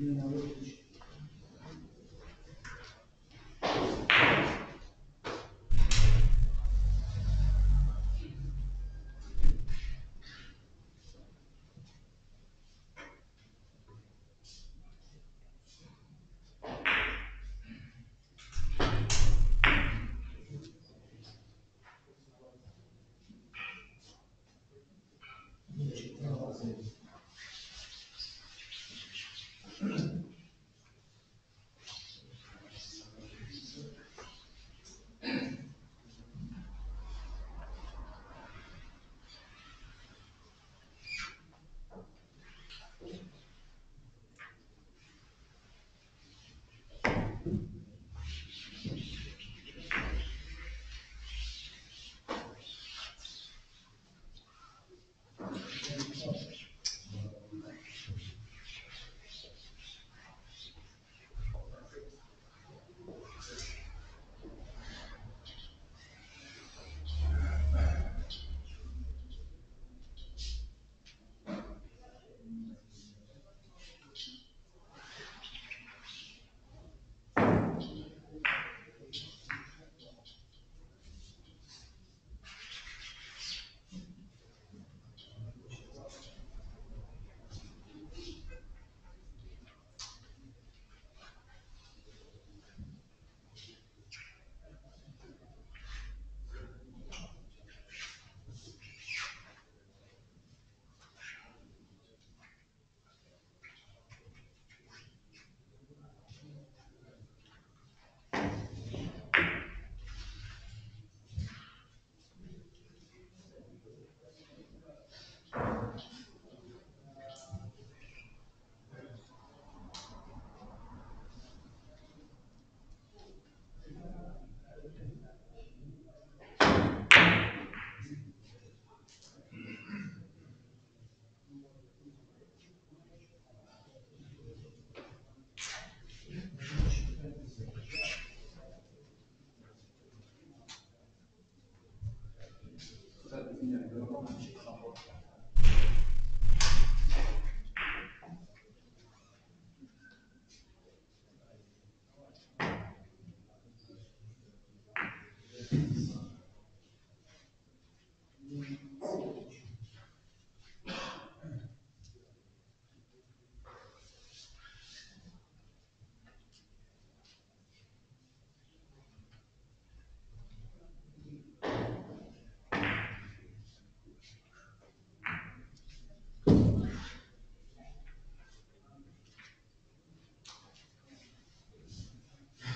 не народичів. Deus.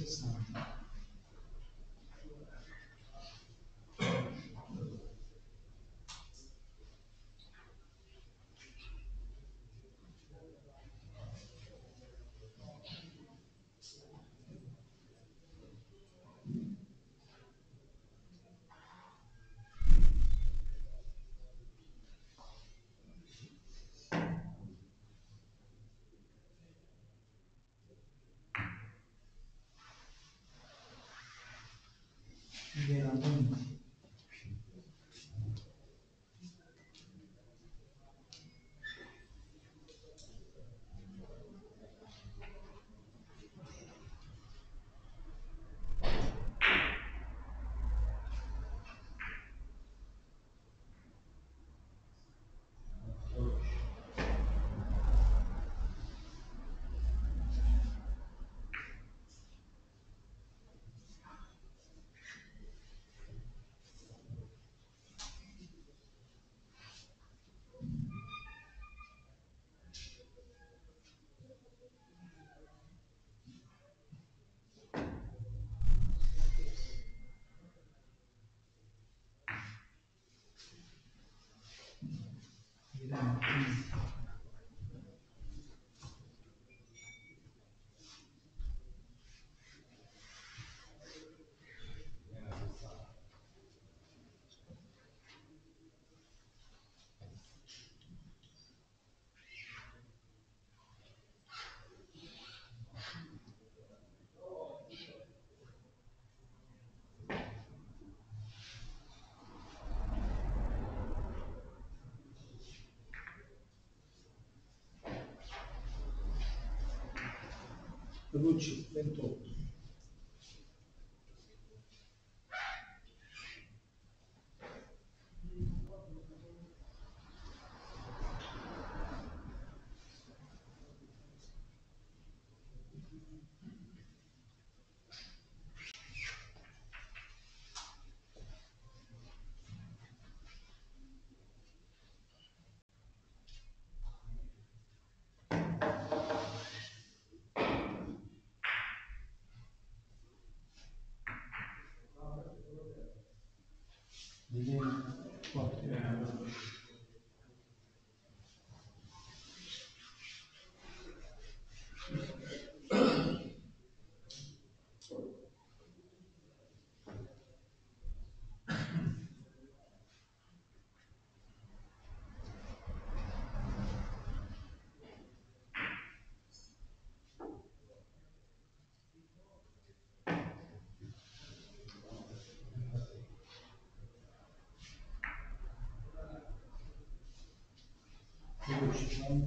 Krishna. is 28. Dodici, член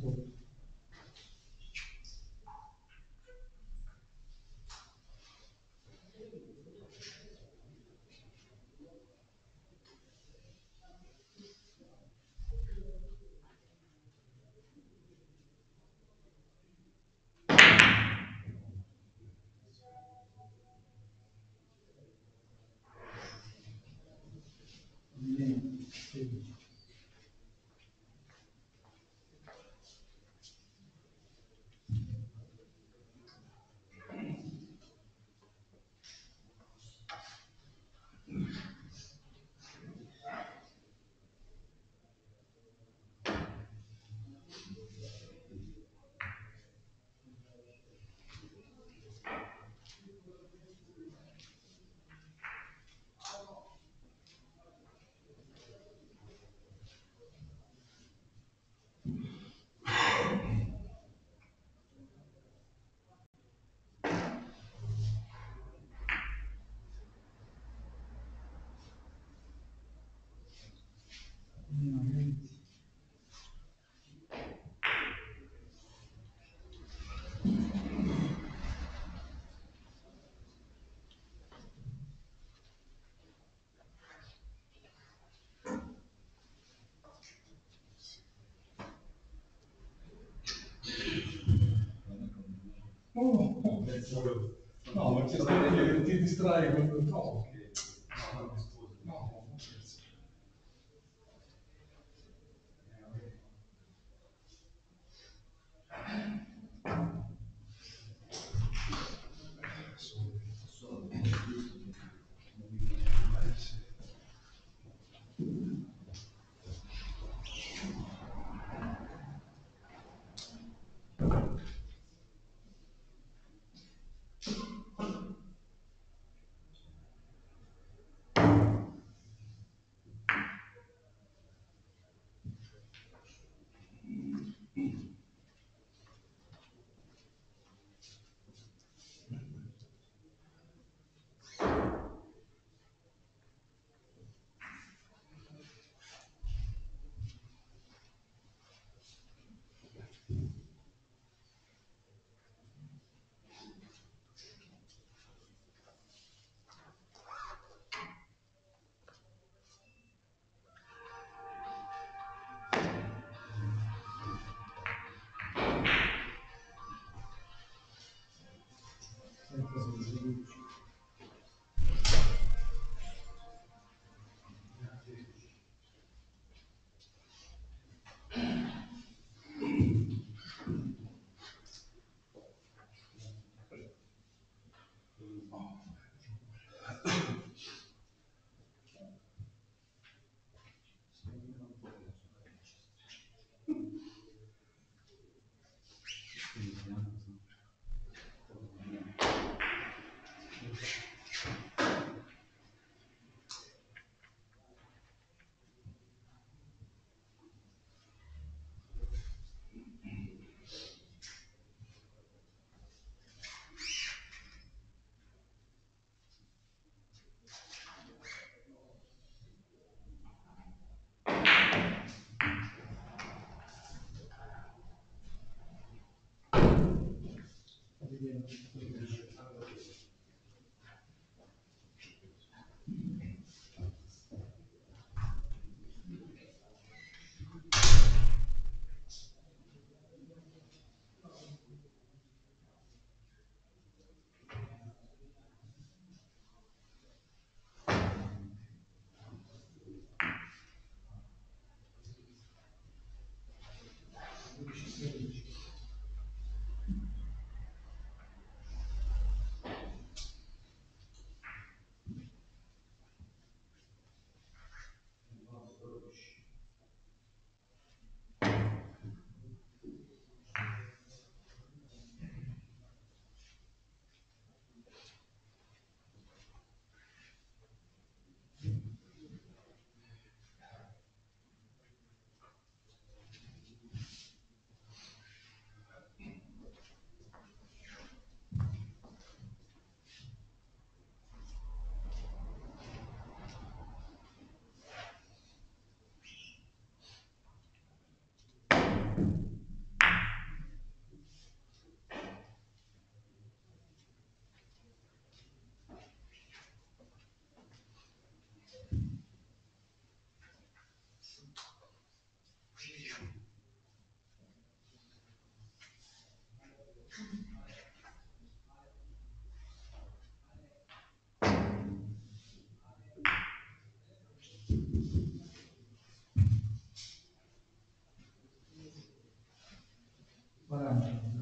Oh, that's sort of, no, just, you distract when you talk. Thank you. happened.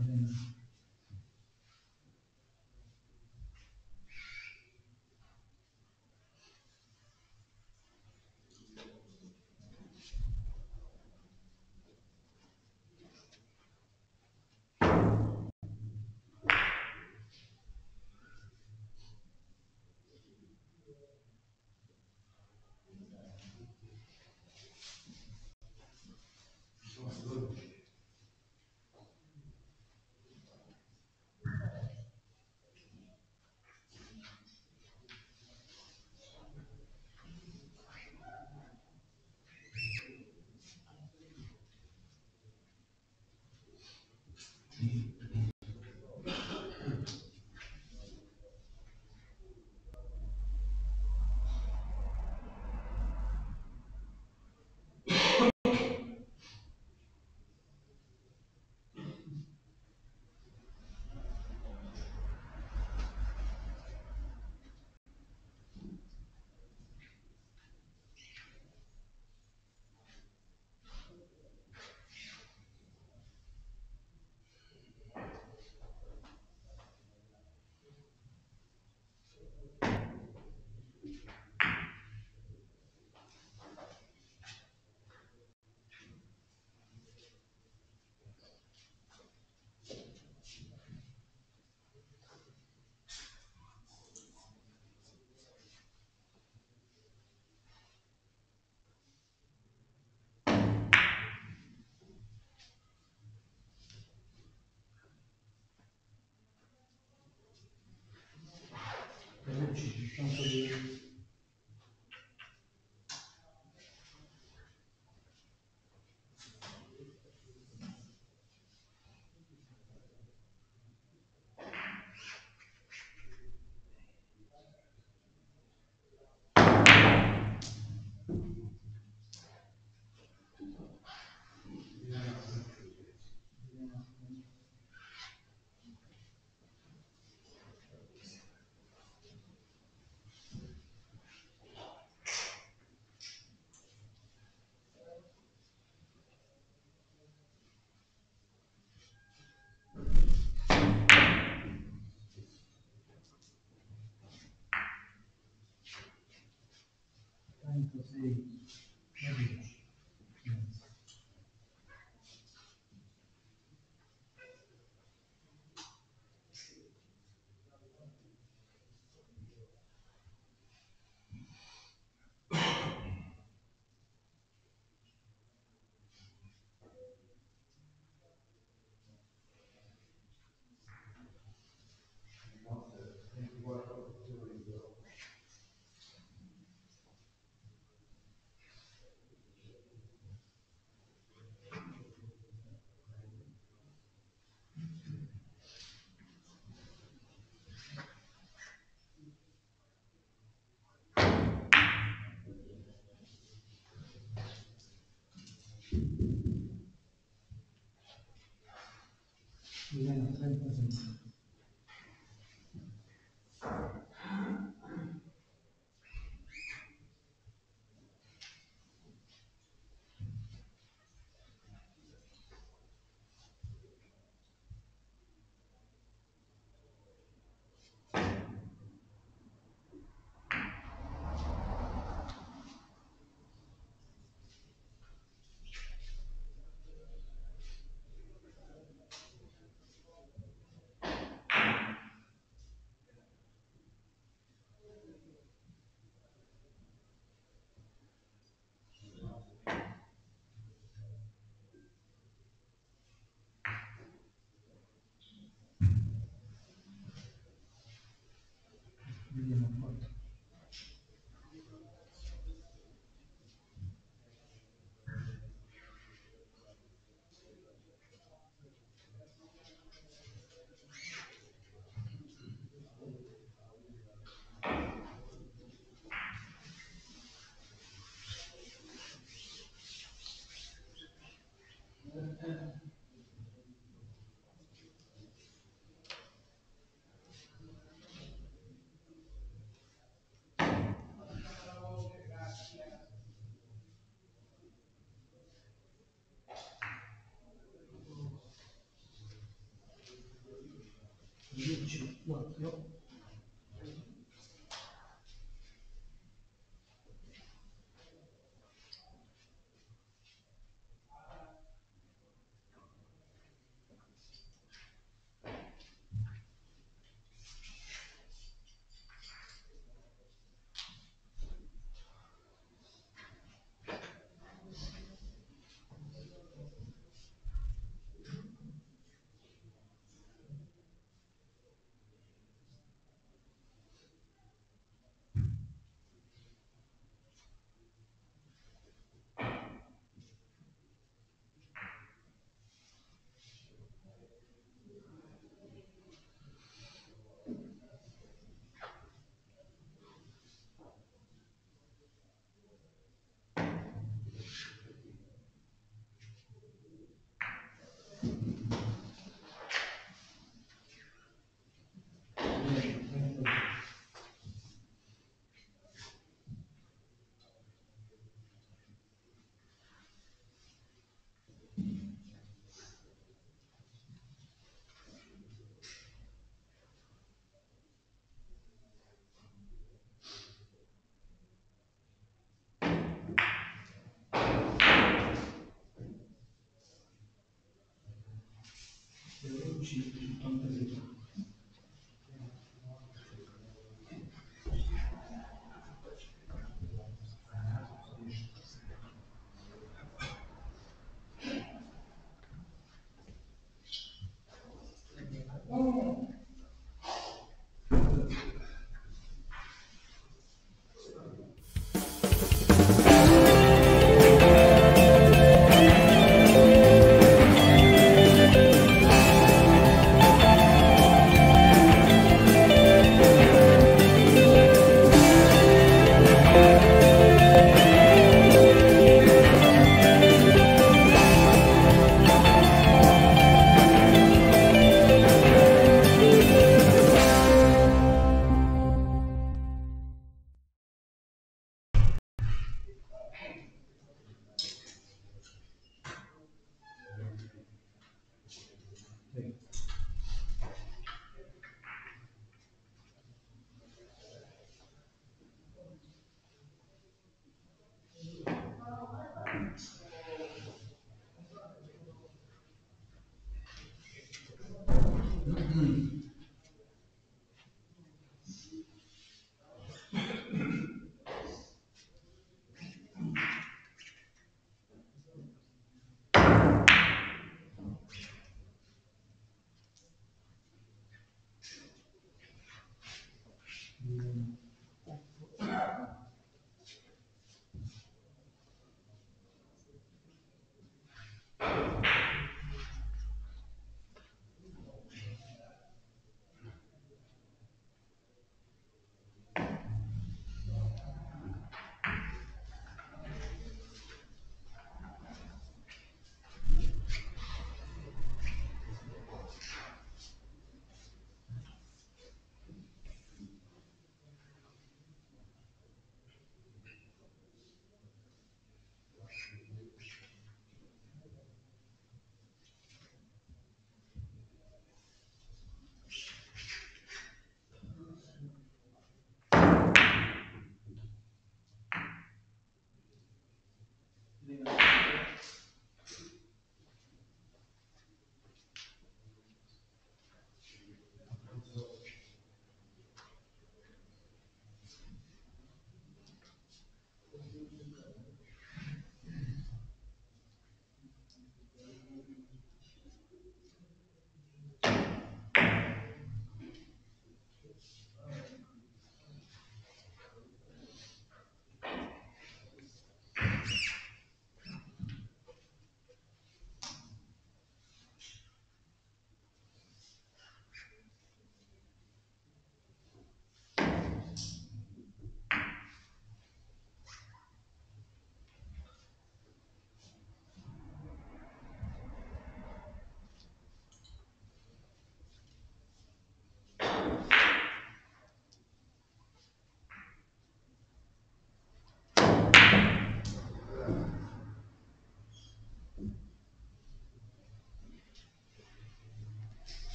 是いないな。はい、pode. 질문 을. случае фантазировать.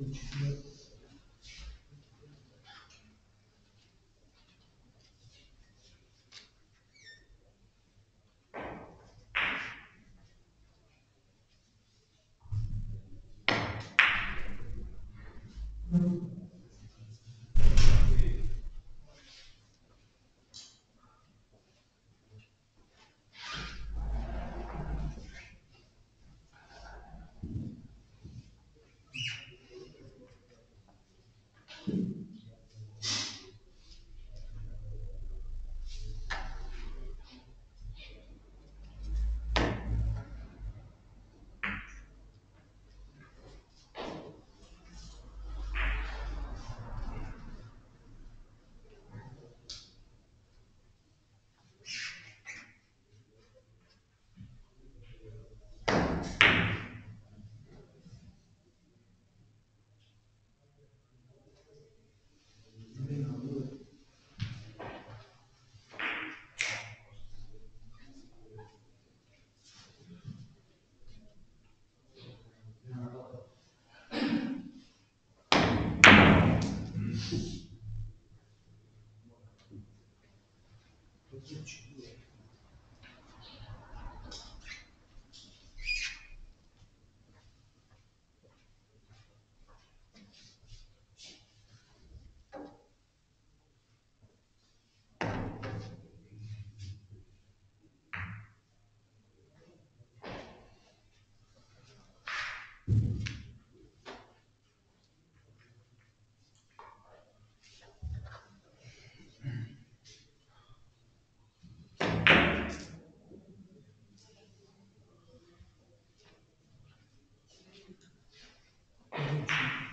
Thank you.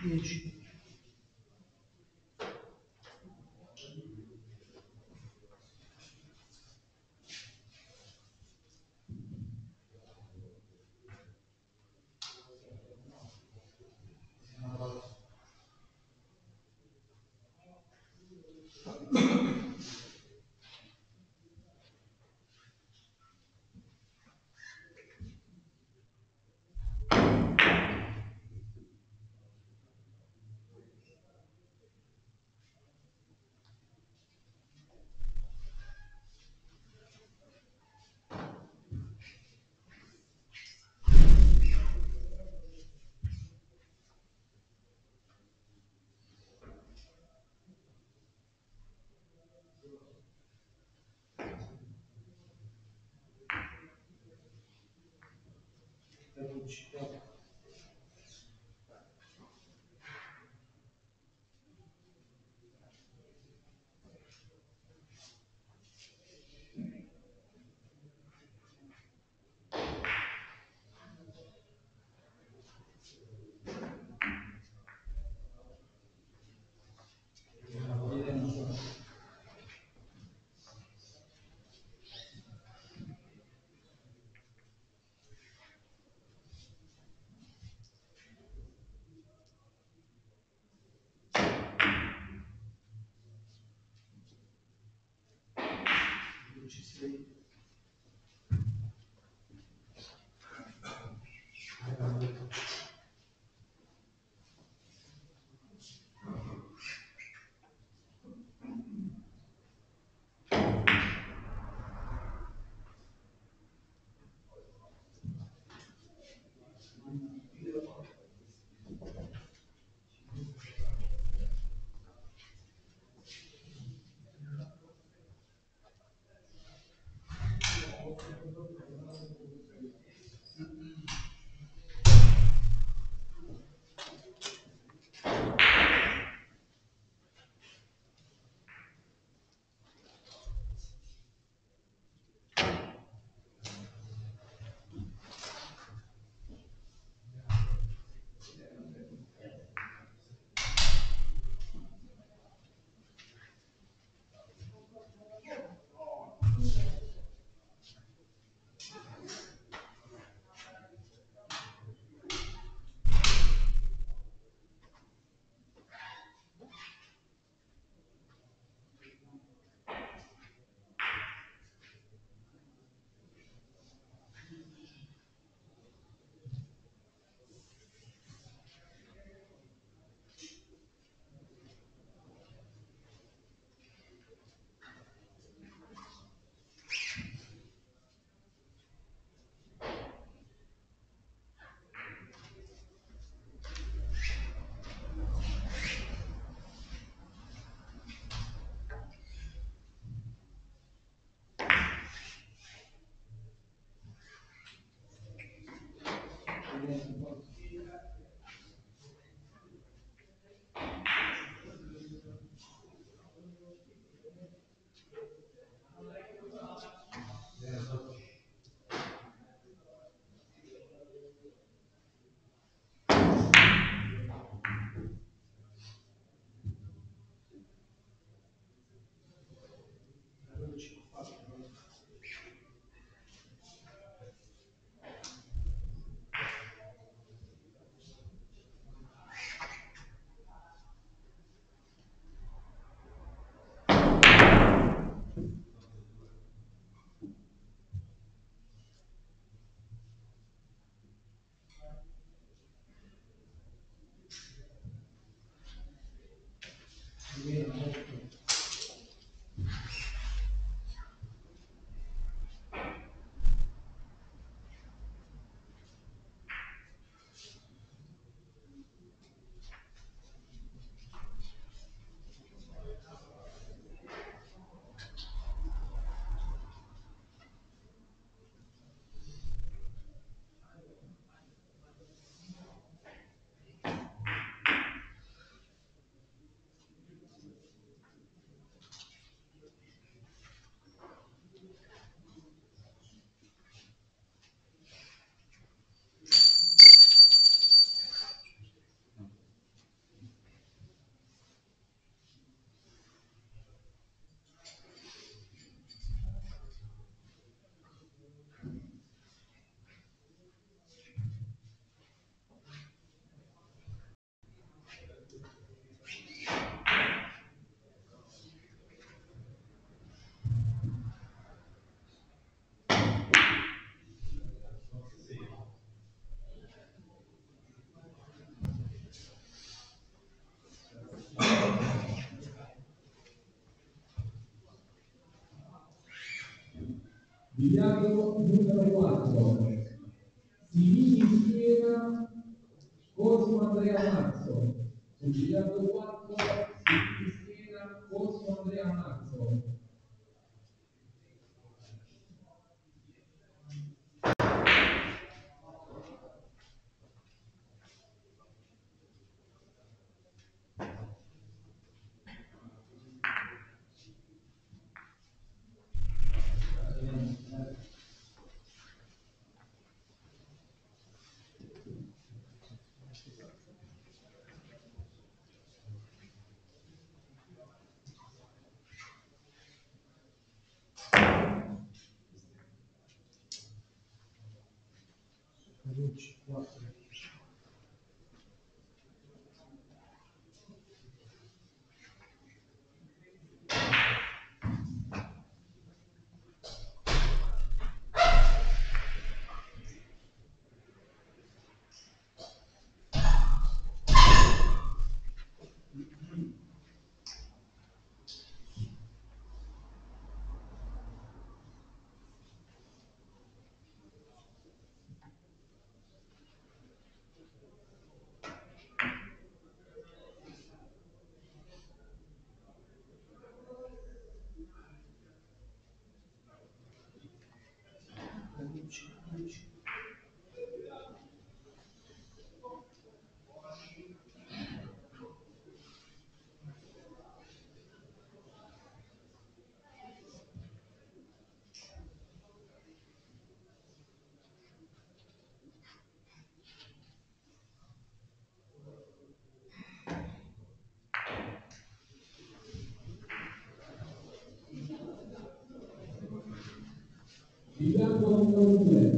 creation which which is very Biliardo numero 4. Simini Siena, Cosmo Andrea Mazzo. Su biliardo 4, следующий класс. huge, huge. You got one more thing.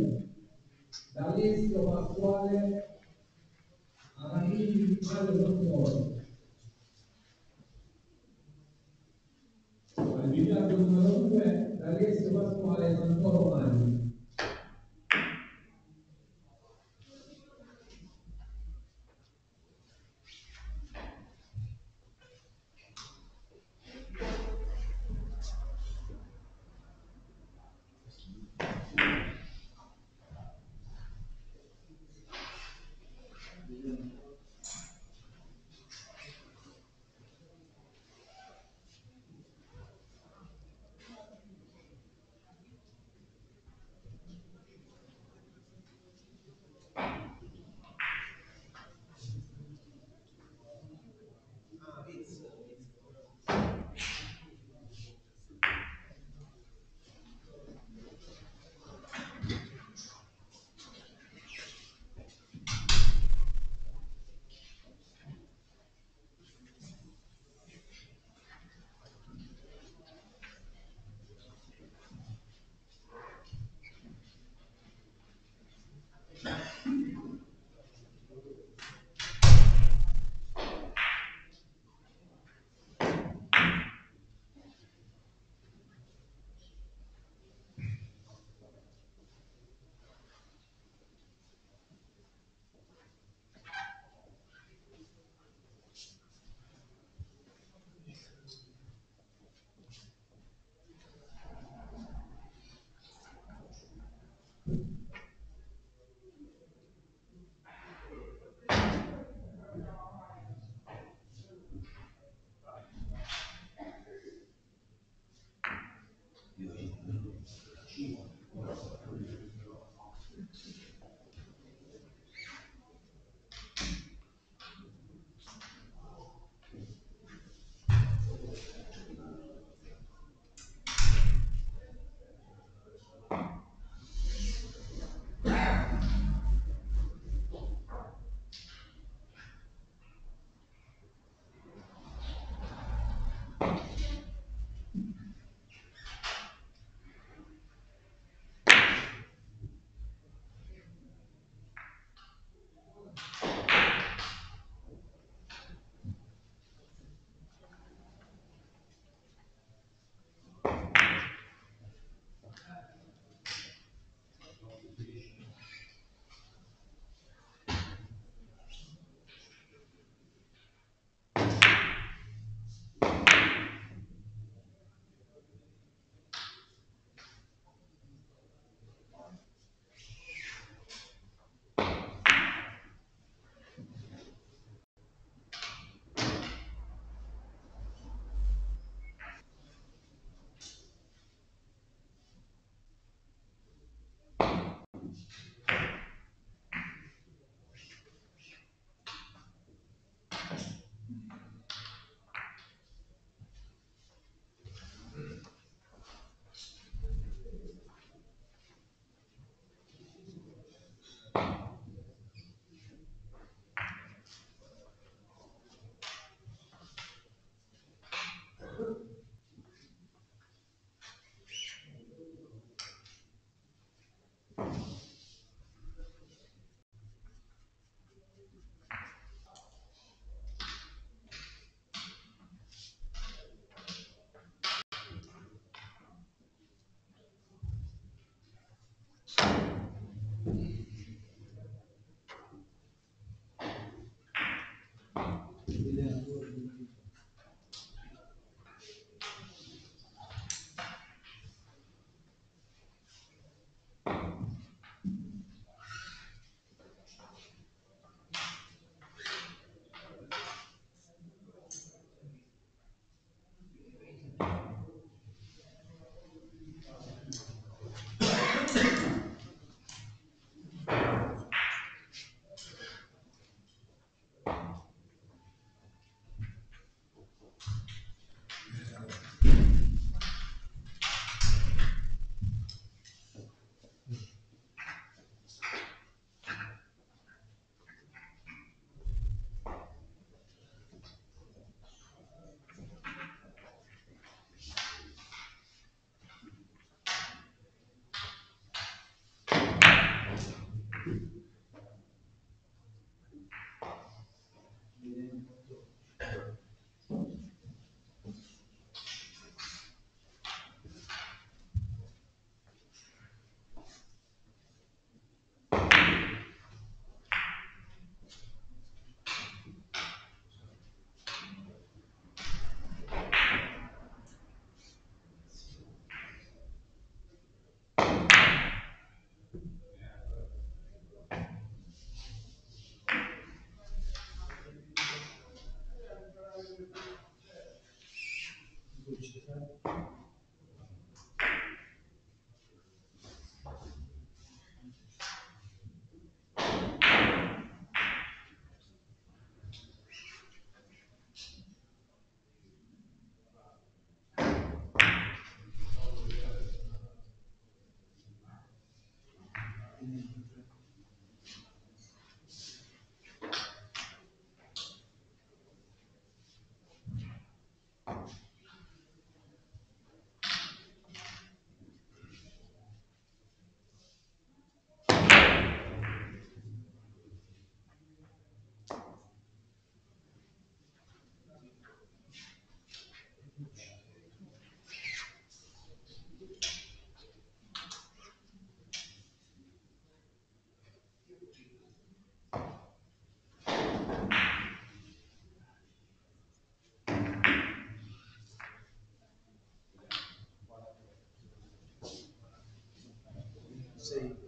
see.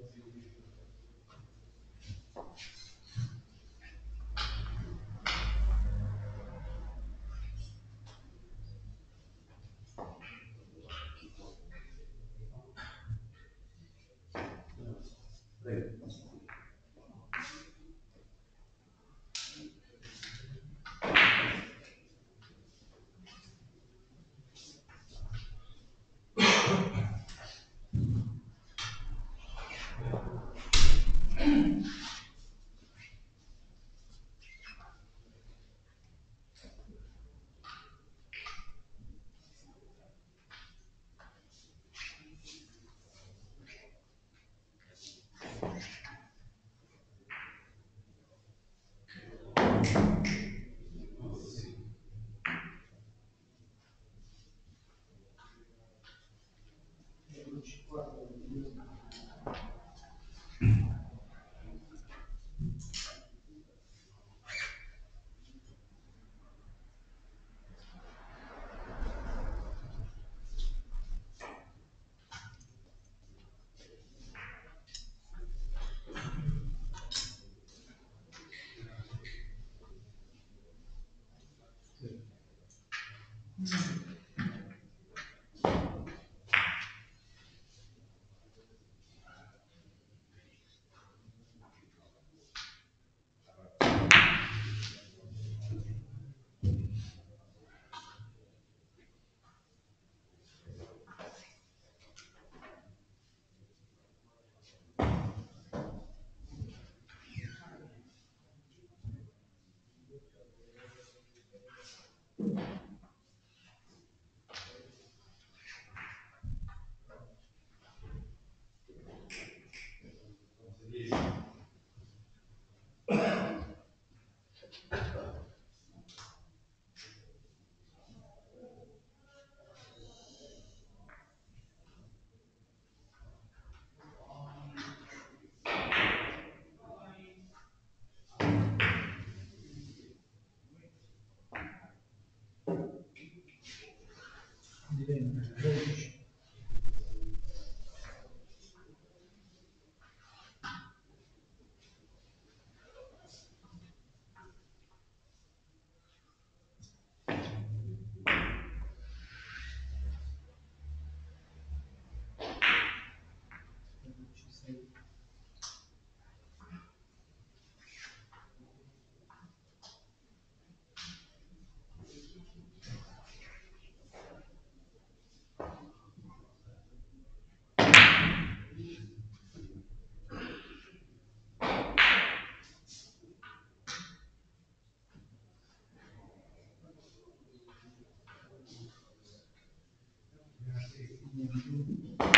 Thank you.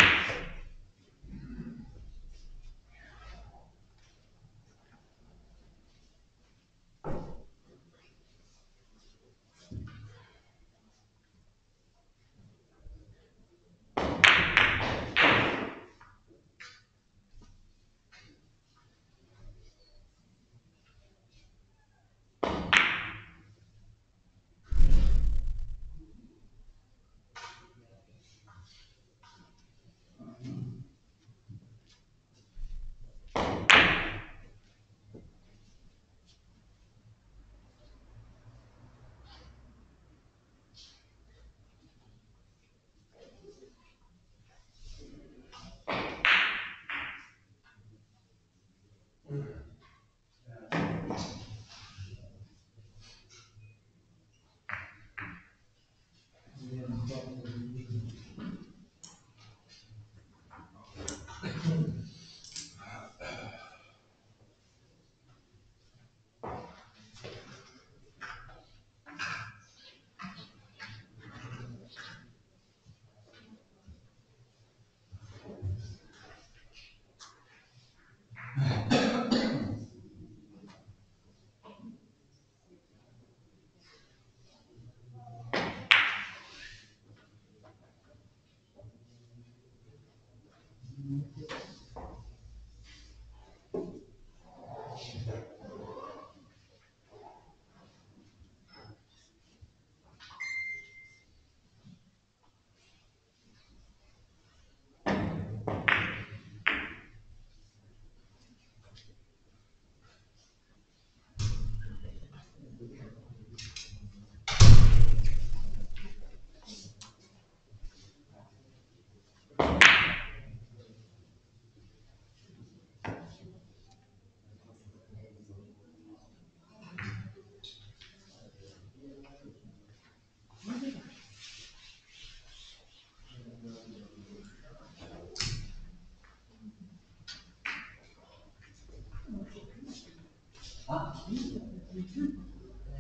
And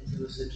there was such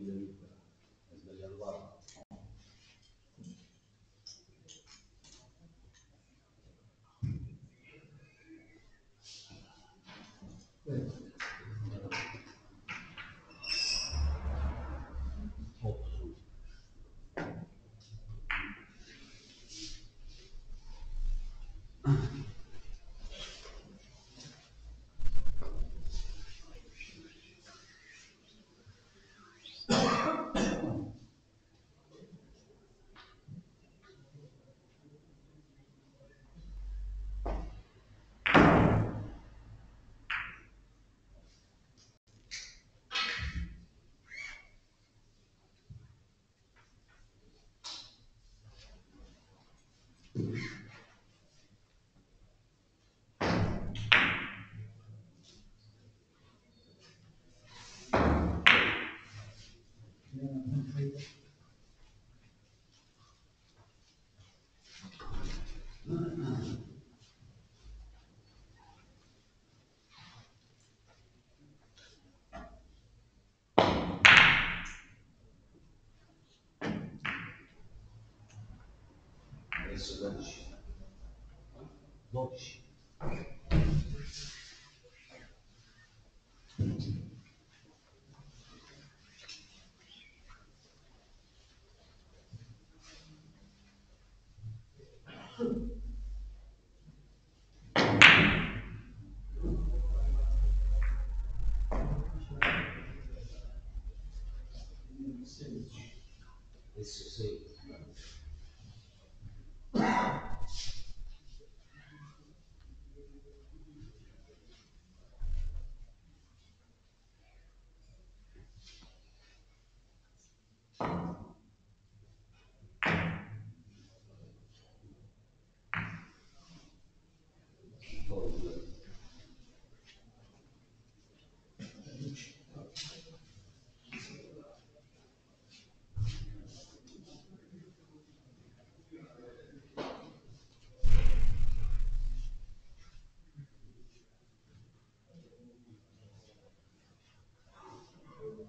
vis-à-vis Adesso 12. 12. Adesso 6.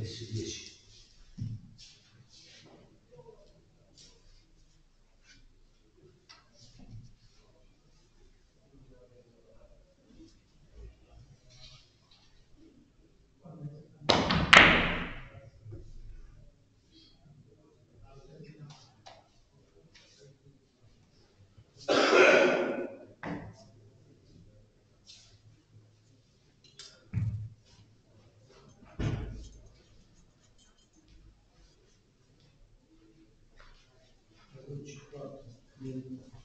this issue. 嗯。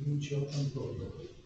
Lucio Antonio.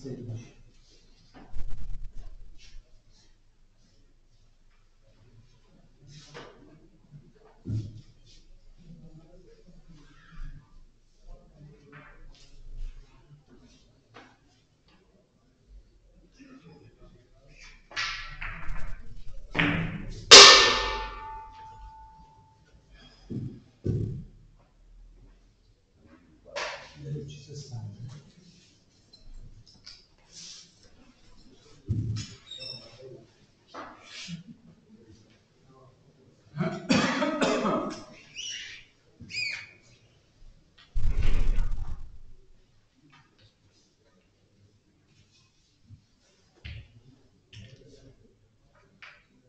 seçmiş.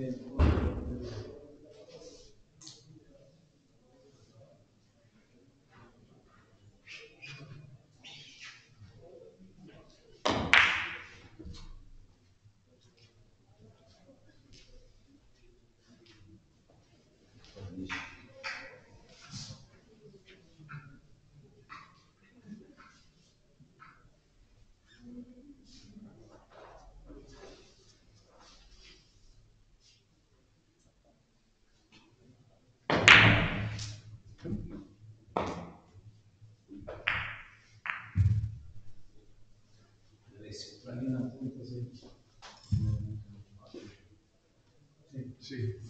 Amén. 对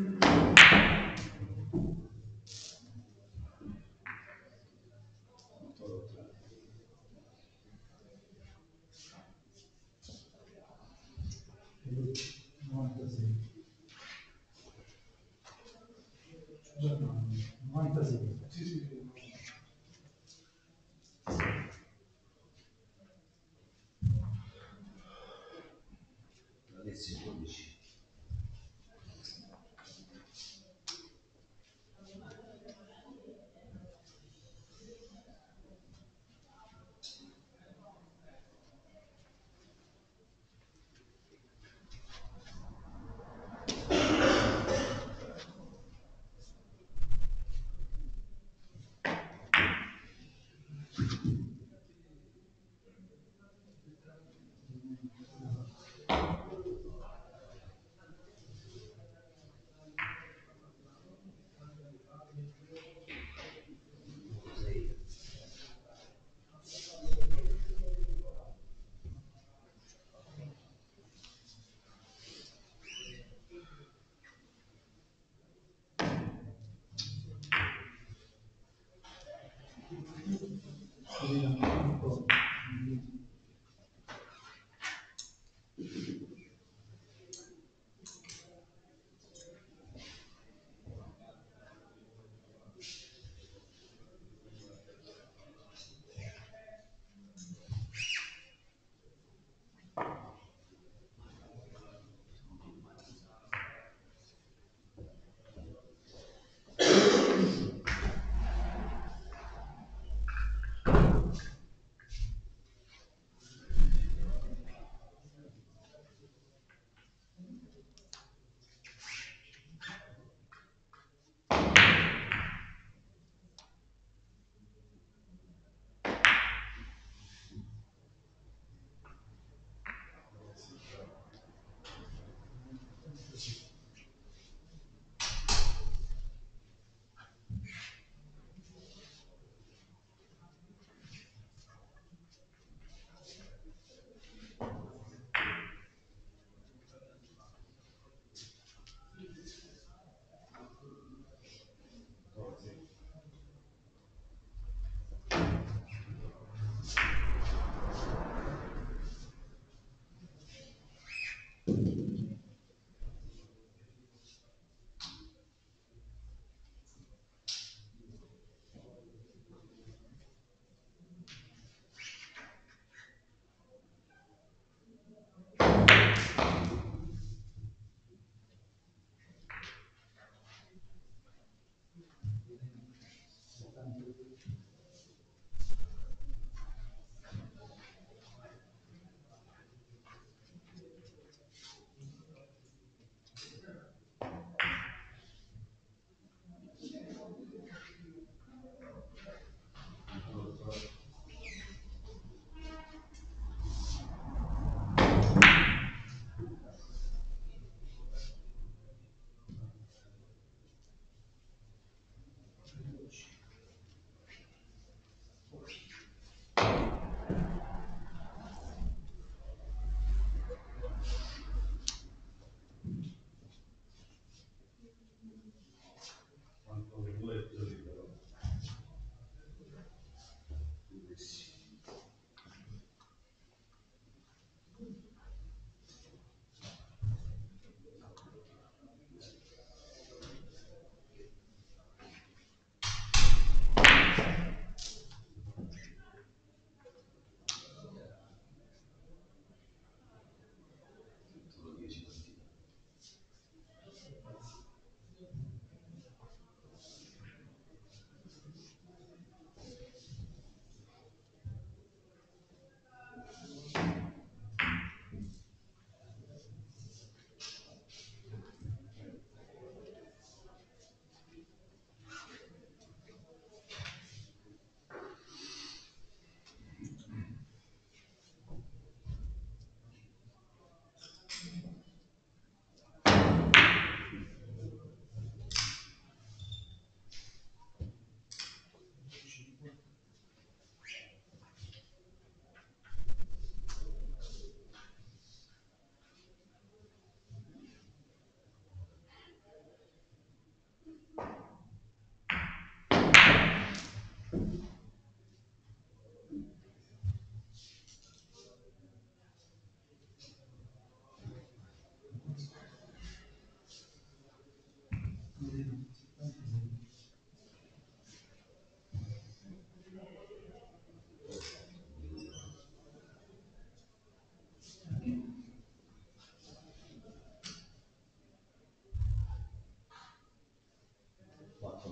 Mm-hmm.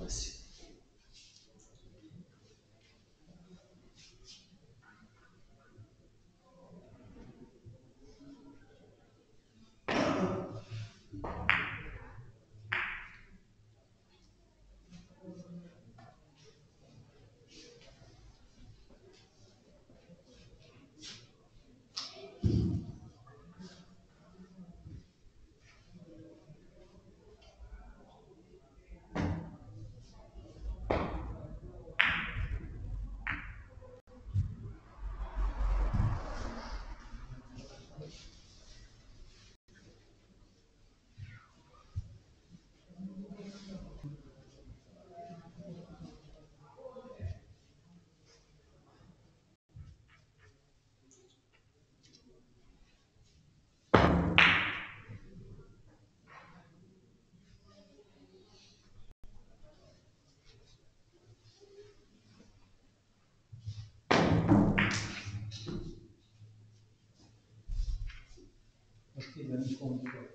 this et même contre